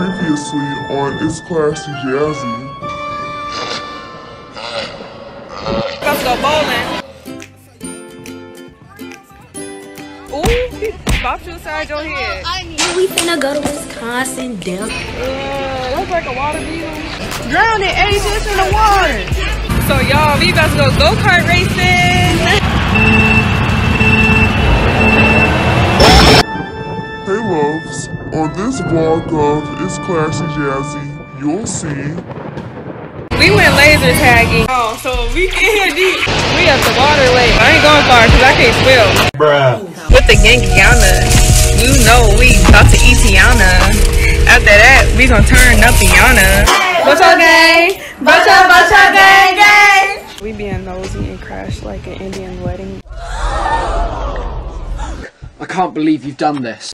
Previously on It's Classy Jazzy. Let's go bowling. Ooh, he bopped you inside your head. We finna go to Wisconsin, Delta. Uh, that's like a water beetle. Drowning agents in the water. So y'all, we about to go go-kart racing. Hey loves, on this vlog of It's Classy Jazzy, you'll see We went laser tagging. Oh, so we in here deep. We at the water lake. I ain't going far because I can't swim. Bruh. With the Genkiana. You know we about to eat Tiana. After that, we gonna turn up Tiana. What's up, gang? What's up, what's up, gang, gang? We being nosy and crash like an Indian wedding. I can't believe you've done this.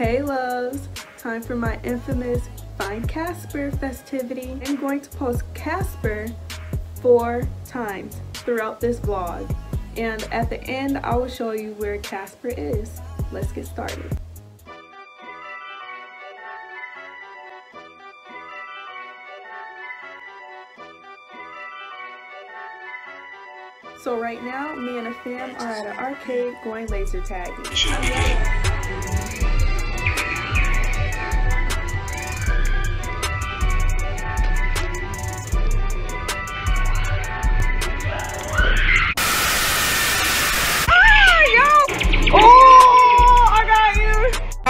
Hey loves, time for my infamous Find Casper festivity. I'm going to post Casper four times throughout this vlog. And at the end, I will show you where Casper is. Let's get started. So right now, me and a fam are at an arcade going laser tagging.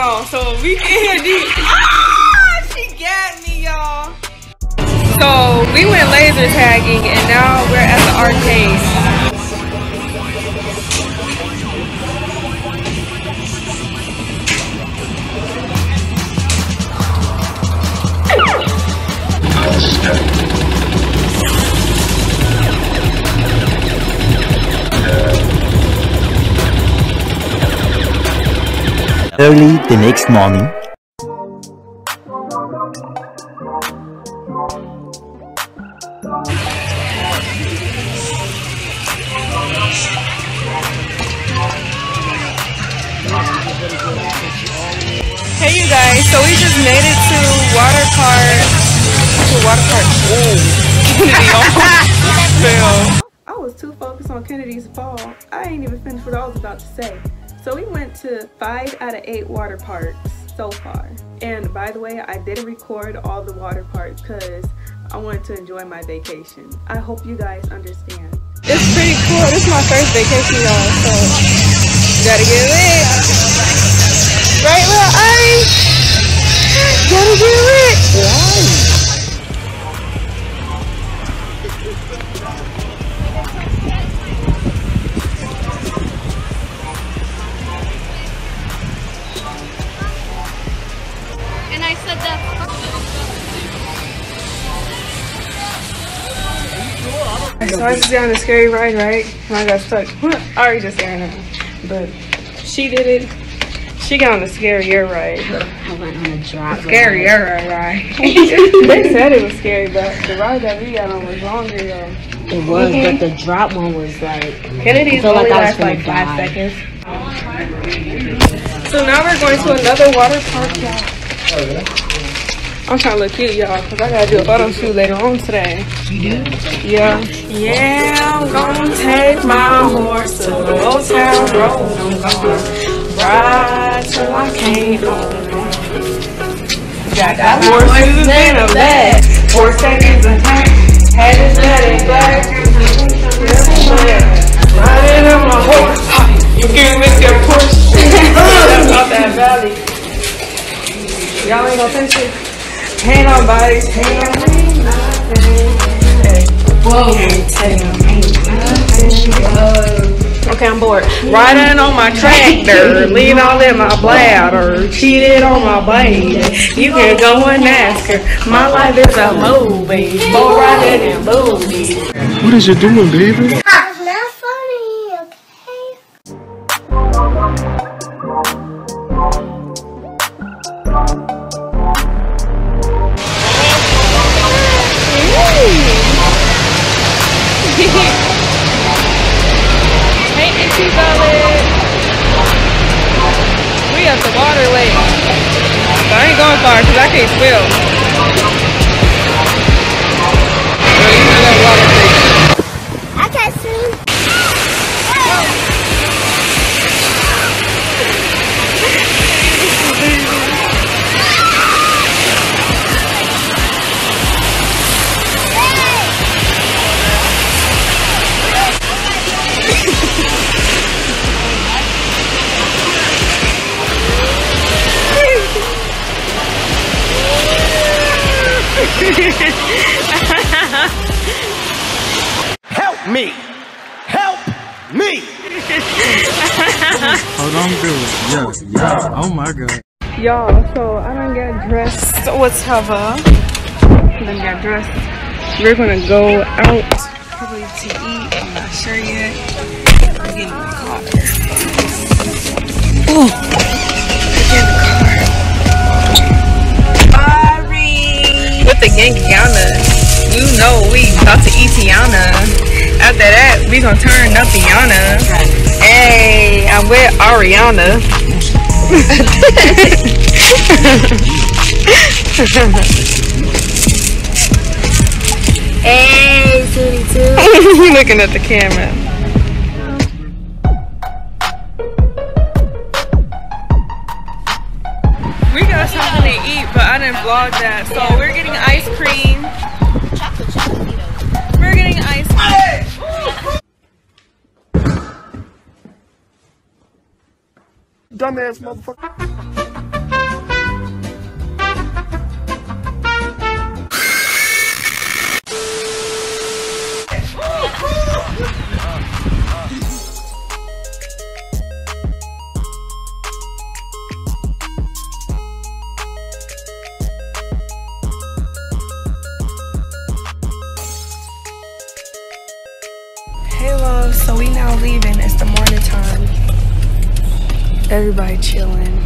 Oh, so we in here deep. Ah, she got me, y'all. So we went laser tagging and now we're at the arcade. Early the next morning, Hey you guys, so we just made it to water park. To water park. Kennedy I was too focused on Kennedy's fall. I ain't even finished what I was about to say. So we went to five out of eight water parks so far. And by the way, I didn't record all the water parks because I wanted to enjoy my vacation. I hope you guys understand. It's pretty cool. This is my first vacation, y'all. So gotta get lit. Right, little Ari? Gotta get lit. And I just got on a scary ride, right? And I got stuck. Ari just ran out. But she did it. She got on the scarier ride. I went on a drop. Scarier ride. they said it was scary, but the ride that we got on was longer though. It was, but the drop one was like. Kennedy's I feel only like I was lasts like five die. seconds. So now we're going to another water park, y'all. Oh, I'm trying to look cute, y'all, because I got to do a photo shoot later on today. Yeah. Yeah, I'm going to take my horse to the old town road. I'm going to ride till I can't Got that horse in a bag. Four seconds attack. Head is letting black. Riding on my horse. You can with your push. That's off that valley. Y'all ain't gonna finish it. Ain't nobody's ain't nobody nothing. Hey. Whoa. Ain't nothing. Okay, I'm bored. Riding on my tractor, lean all in my bladder, cheated on my baby. You can go and ask her. My life is a movie, more riding and booty. What is you doing, baby? Ain't because I can't swim. Help me! Help me! Hold on, do it. Yes, yes. Oh my god. Y'all, so I done got dressed with Hava. Done got dressed. We're gonna go out probably to eat. I'm not sure yet. We're getting in the The Yankiana. You know we about to eat Tiana. After that, we gonna turn up Tiana. Hey, I'm with Ariana. Hey, Tootie Too. Looking at the camera. Eat, but vlog that. So we're getting ice cream. We're getting ice cream. Dumbass motherfucker. Everybody chilling.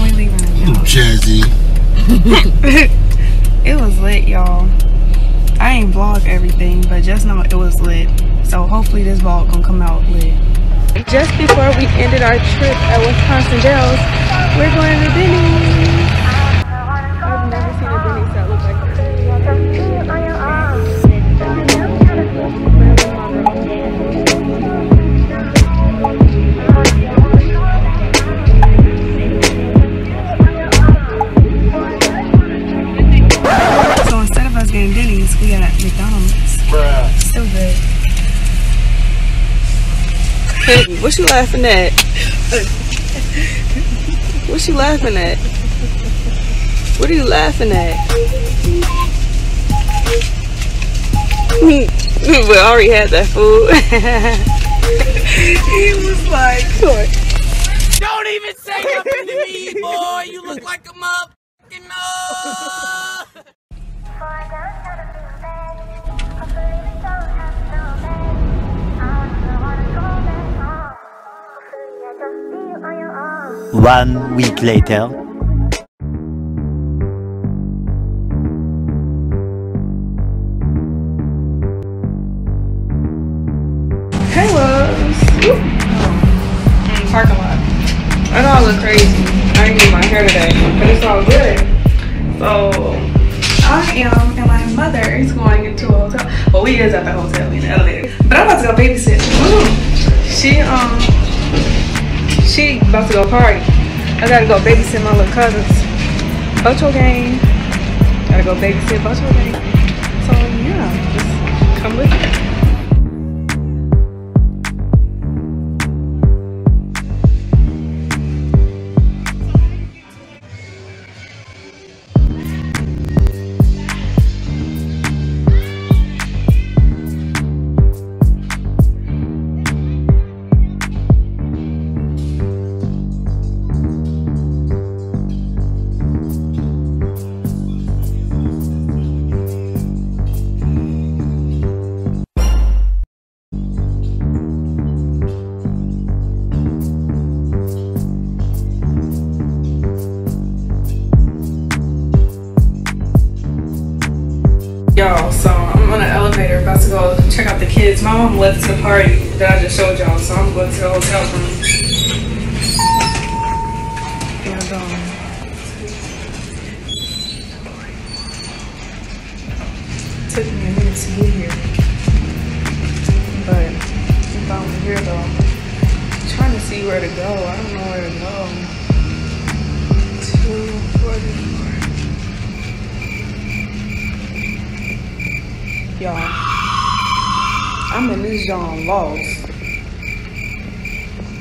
we leaving the. Jazzy. It was lit, y'all. I ain't vlog everything, but just know it was lit. So hopefully this vlog gonna come out lit. Just before we ended our trip at Wisconsin Dells, we're going to Denny's. Still good. what you laughing at? what you laughing at? What are you laughing at? we already had that food. he was like, Don't even say nothing to me, boy! You look like a motherfucking One week later. Hey, loves. Parking lot. I know I look crazy. I didn't get my hair today, but it's all good. So, I am and my mother is going into a hotel. Well, we is at the hotel in elevator. But I'm about to go babysit. She, um, she about to go party. I gotta go babysit my little cousins. Bocho Gang. Gotta go babysit Bocho Gang. So, yeah, just come with me. Y'all, so I'm on an elevator about to go check out the kids. My mom left the party that I just showed y'all, so I'm going to the hotel room. Took me a minute to get here. But I'm here though. I'm trying to see where to go. I don't know where to go. I'm in this John lost.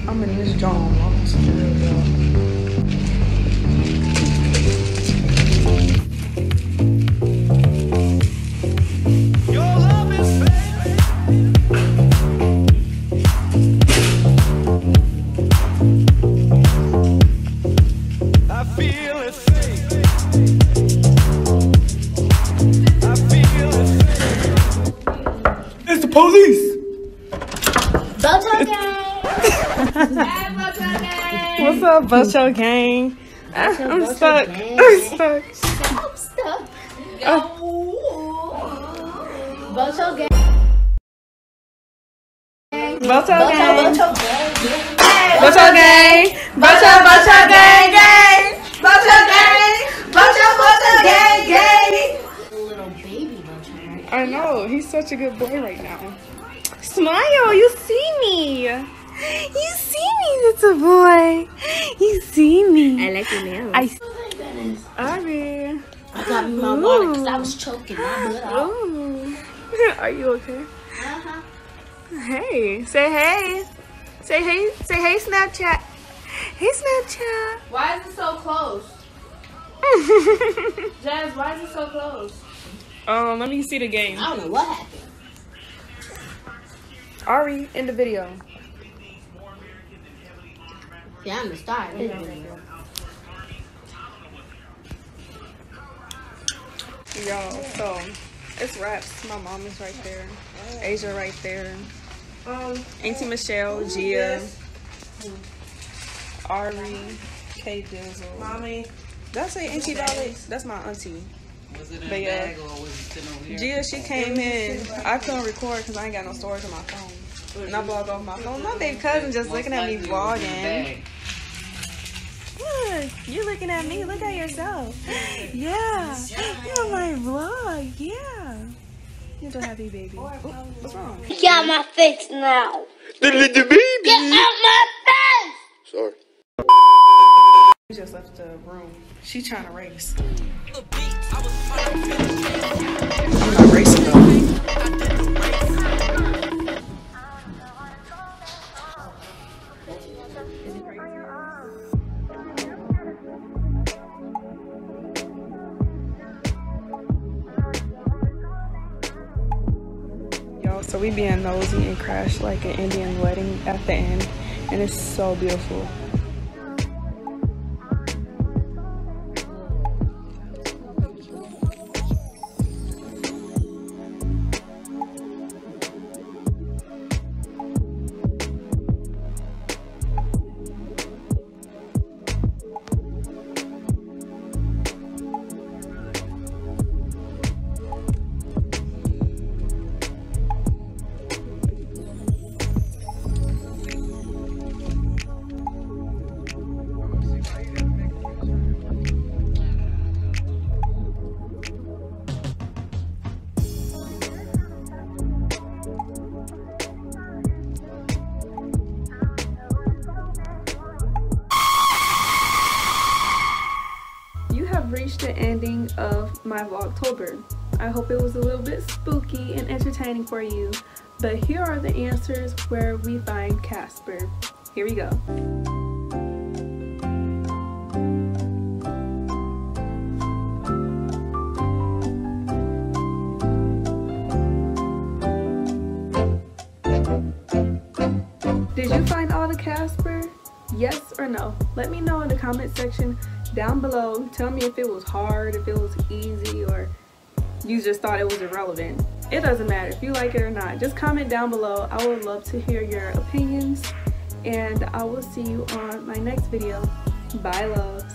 I'm in this John lost. Up, Bocho Gang? I'm Bocho stuck. Gang. I'm stuck. I'm stuck. Uh. Yo. Boto gang. Bocho Gang. Bocho Gang. Bocho, Bocho Gang, gang. Bocho Gang. Bocho, Bocho Gang, gang. Little baby. I know, he's such a good boy right now. Smile, you see me. You see me, little boy. You see me. I like your nails. I my goodness. Ari. I got me my water because I was choking my butt off. Are you okay? Uh-huh. Hey, say hey. Say hey, say hey, Snapchat. Hey, Snapchat. Why is it so close? Jazz, why is it so close? um, let me see the game. I don't know what happened. Ari, in the video. Yeah, I'm the star. of this. Y'all, so it's raps. My mom is right there. Asia right there. Um, Auntie Michelle, Gia, Ari, K Dizzle. mommy. Did I say Auntie Violet? That's my auntie. Was it in But a yeah. bag or was it sitting over here? Gia, she came in. I couldn't record because I ain't got no storage on my phone. And I vlogged off my phone. My big cousin just Most looking at me likely it was in a vlogging. Look, you're looking at me. Look at yourself. Yeah. You're my vlog. Yeah. You're so happy, baby. Oh, what's wrong? Get out my face now. The little baby. Get out my face! Sorry. We just left the room. She trying to race. The beat, I was trying to finish it. I'm not racing we being nosy and crashed like an Indian wedding at the end, and it's so beautiful. My Vlogtober. I hope it was a little bit spooky and entertaining for you, but here are the answers where we find Casper. Here we go. Did you find all the Casper? Yes or no? Let me know in the comment section down below. Tell me if it was hard, if it was easy, or you just thought it was irrelevant. It doesn't matter if you like it or not. Just comment down below. I would love to hear your opinions. And I will see you on my next video. Bye, loves.